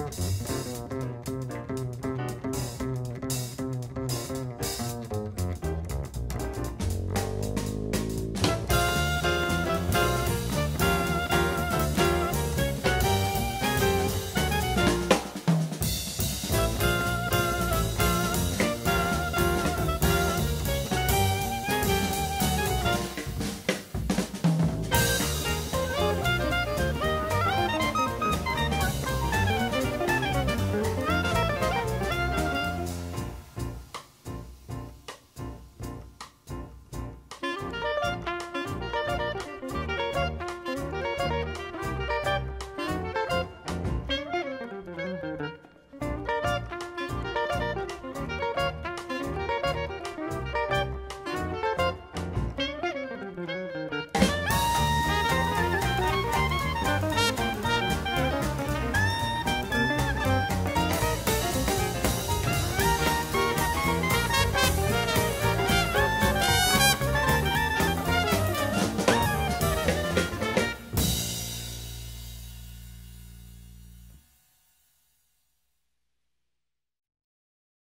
Mm-hmm.